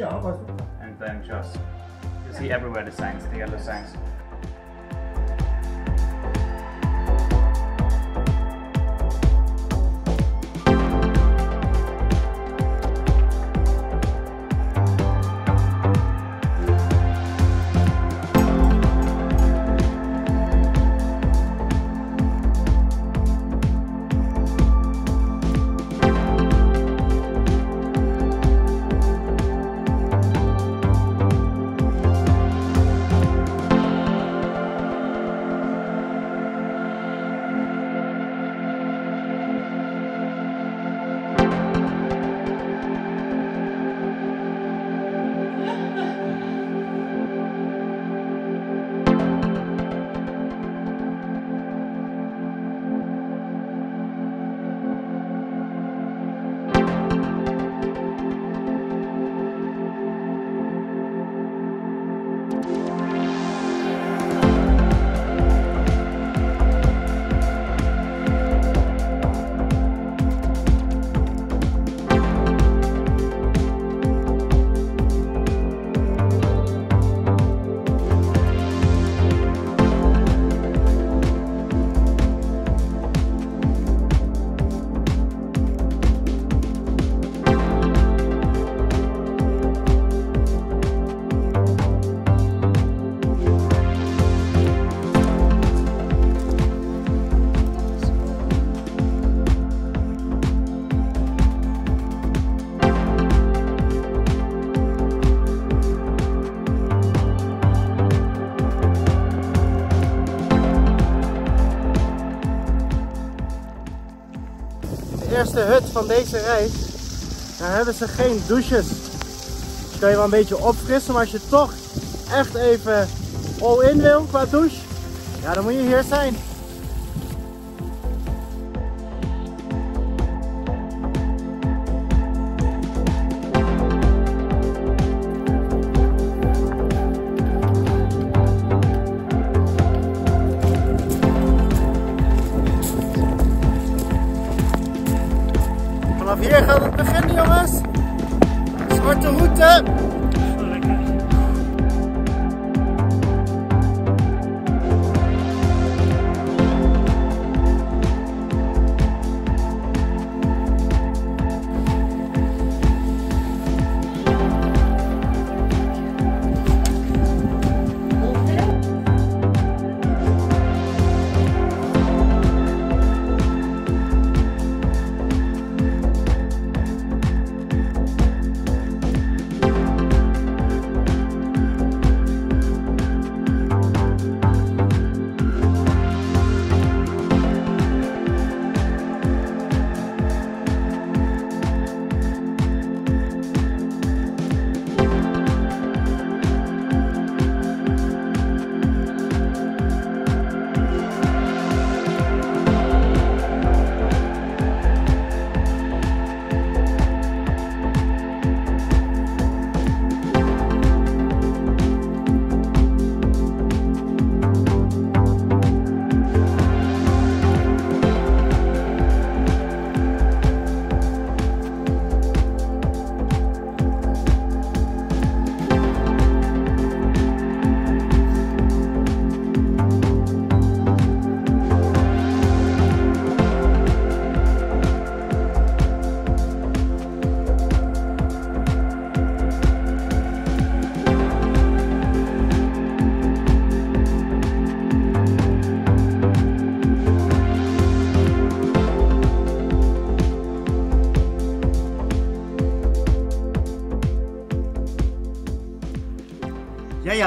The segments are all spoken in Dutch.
Was goed. and then just you see everywhere the signs, the yellow signs. Van deze reis, hebben ze geen douches. Dus kan je wel een beetje opfrissen, maar als je toch echt even all in wil qua douche, ja dan moet je hier zijn.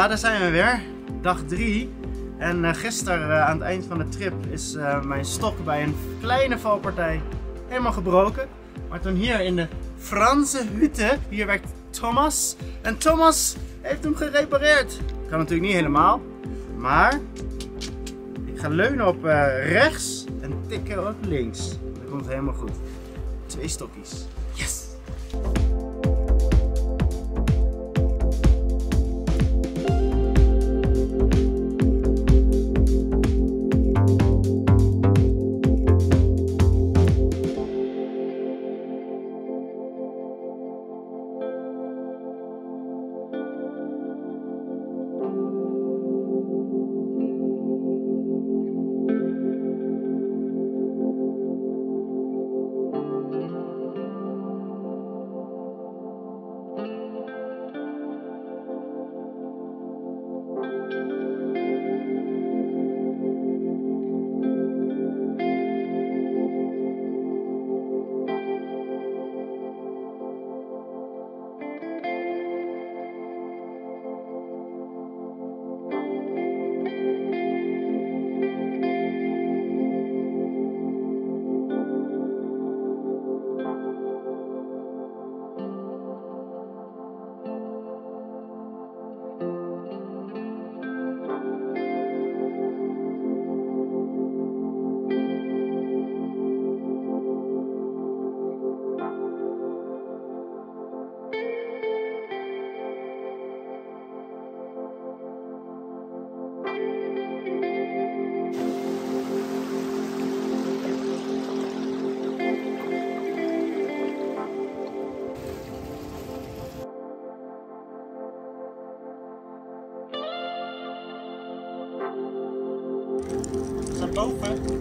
Ja, daar zijn we weer. Dag 3. En uh, gisteren uh, aan het eind van de trip is uh, mijn stok bij een kleine valpartij helemaal gebroken. Maar toen hier in de Franse hutte, hier werkt Thomas. En Thomas heeft hem gerepareerd. Kan natuurlijk niet helemaal. Maar ik ga leunen op rechts en tikken op links. Dat komt helemaal goed. Twee stokjes.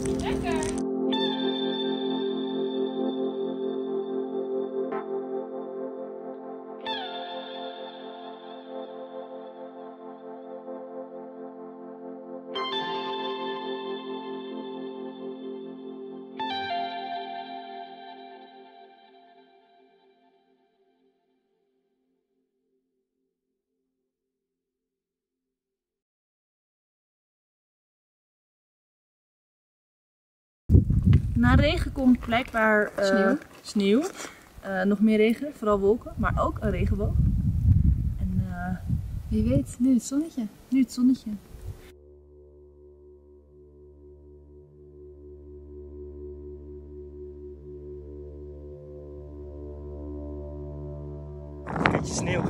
Edgar. Na regen komt blijkbaar eh, Sneeuw. sneeuw. Eh, nog meer regen, vooral wolken, maar ook een regenboog. En eh, Wie weet, nu het zonnetje. nu het zonnetje. Een beetje sneeuw.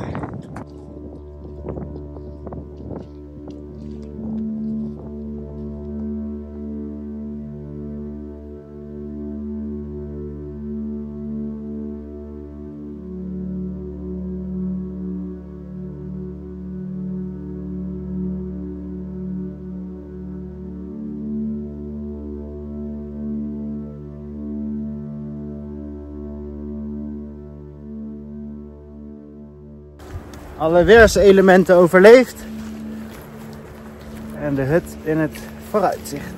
Alle weerselementen overleefd. En de hut in het vooruitzicht.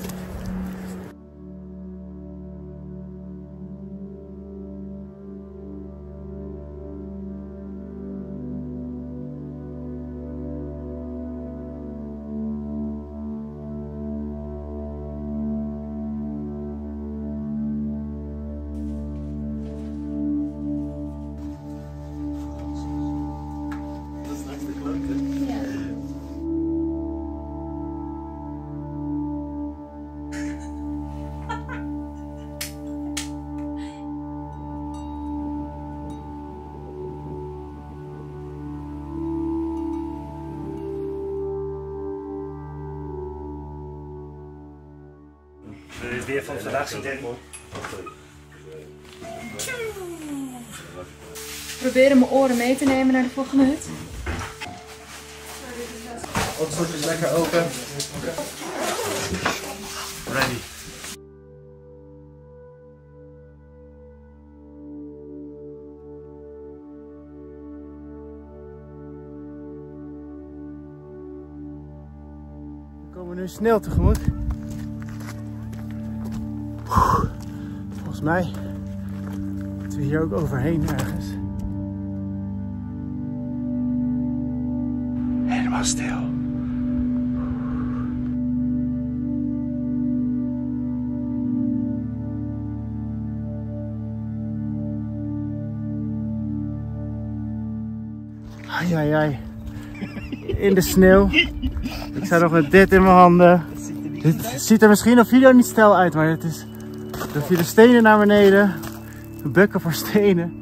Weer van vandaag er Proberen mijn oren mee te nemen naar de volgende hut. Oksel is lekker open. Ready. We komen nu sneeuw tegemoet. Volgens mij moeten we hier ook overheen ergens. Helemaal stil. Ai, ai, ai. In de sneeuw. Ik sta nog met dit in mijn handen. Dit ziet er misschien op video niet stijl uit, maar het is... Er vielen stenen naar beneden. Bukken voor stenen.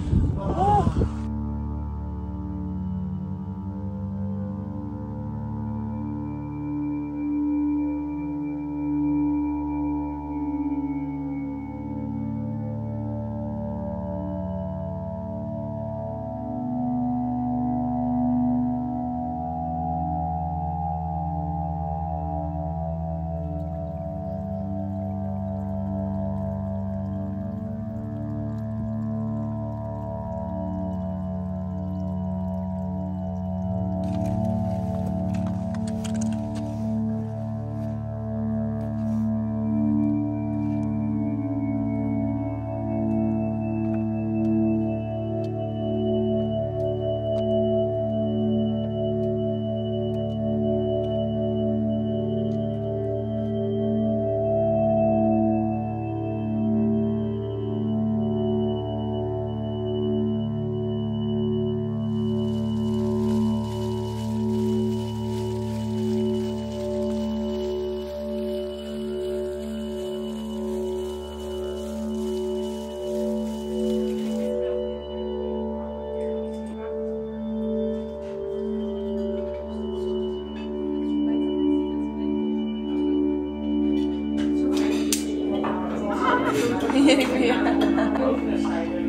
Ja,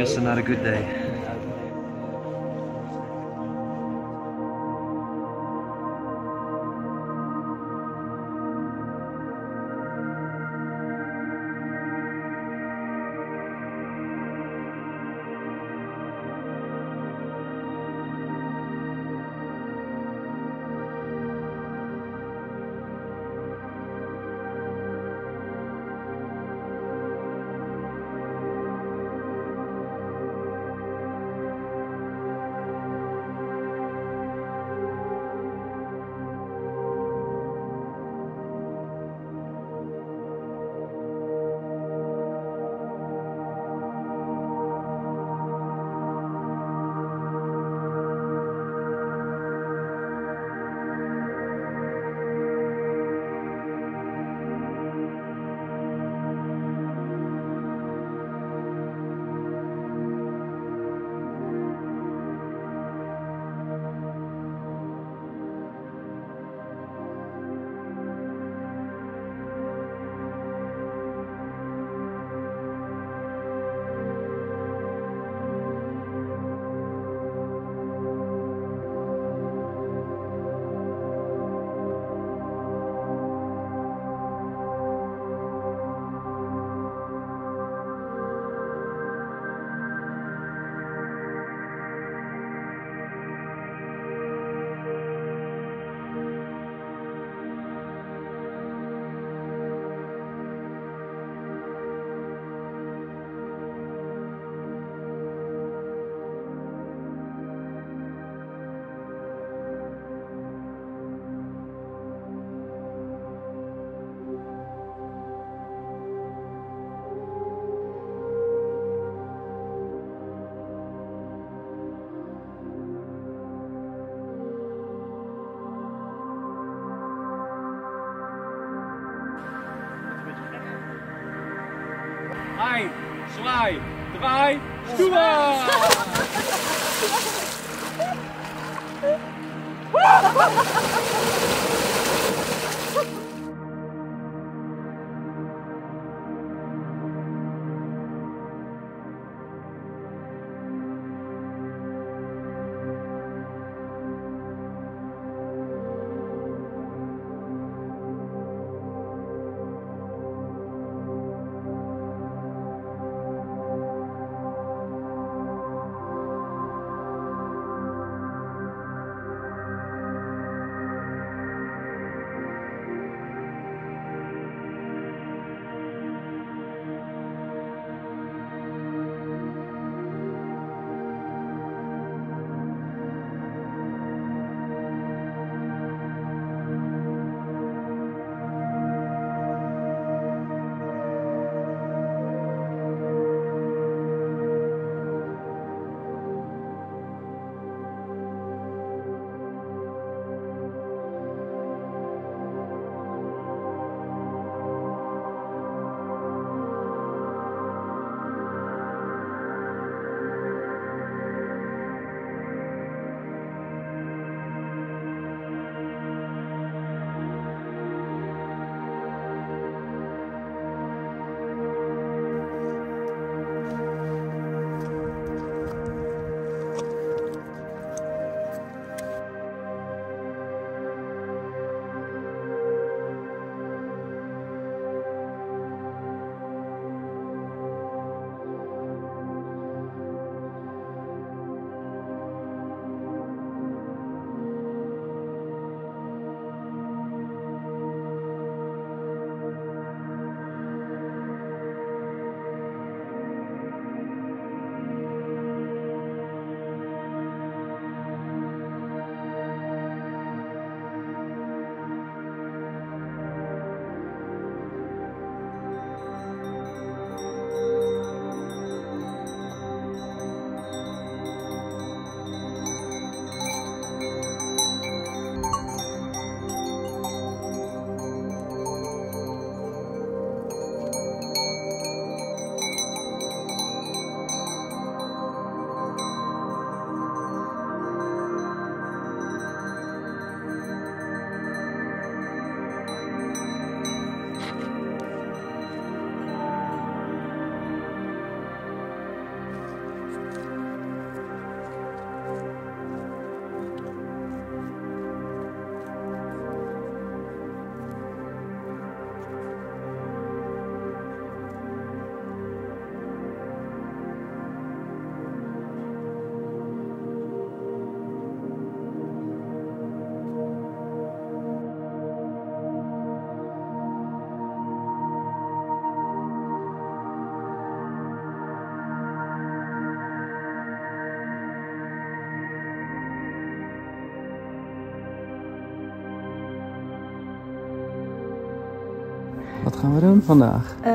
Just another good day. Drei, Stuber! Doen vandaag? Eh,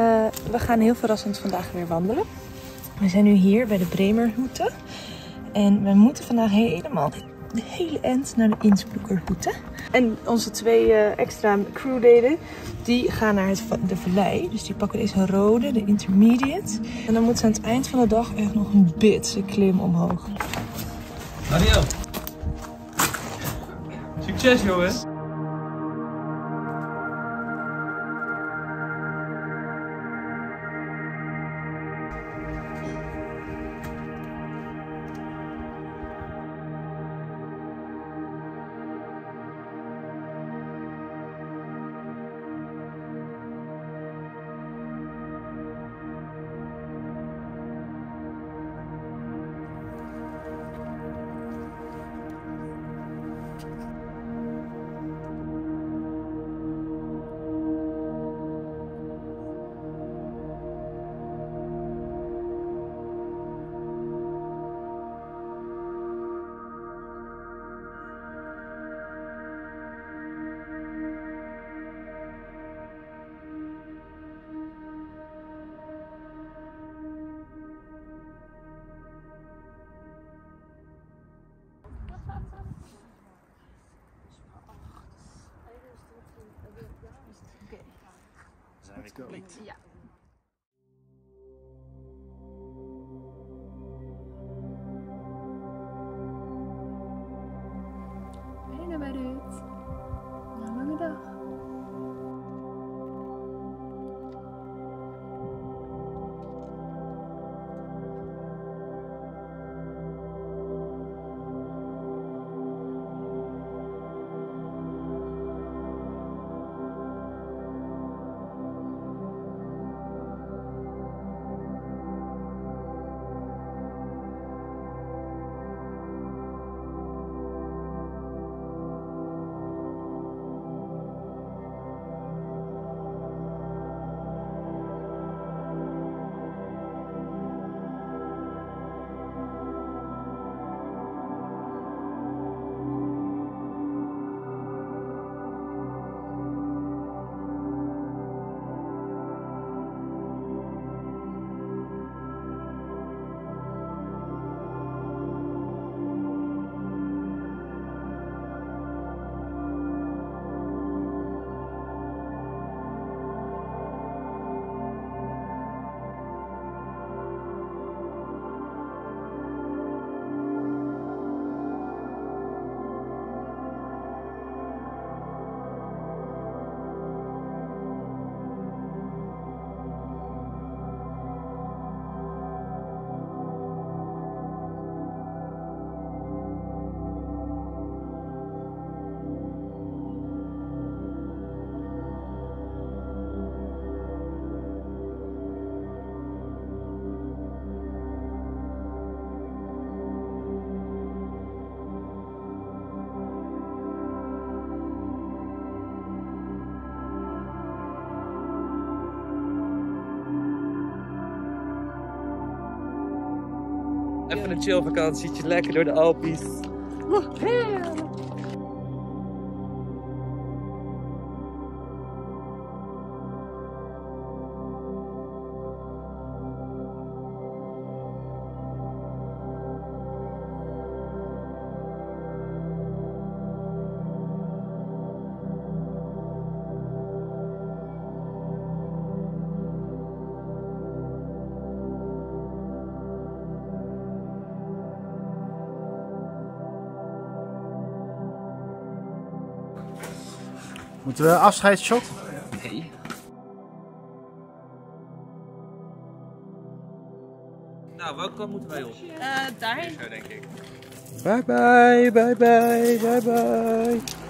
we gaan heel verrassend vandaag weer wandelen. We zijn nu hier bij de Bremerhoete. En we moeten vandaag helemaal de hele end naar de Innsbruckerhoete. En onze twee eh, extra crewleden, die gaan naar het, de vallei. Dus die pakken deze rode, de intermediate. En dan moeten ze aan het eind van de dag echt nog een bitse klim omhoog. Daniel. Succes, jongen. Zijn we compleet. Even een chill vakantietje, lekker door de Alpies. Moeten we afscheidsshot? Nee. Nou, welke kant moeten wij op? daarheen. Zo denk ik. Bye bye, bye bye, bye bye.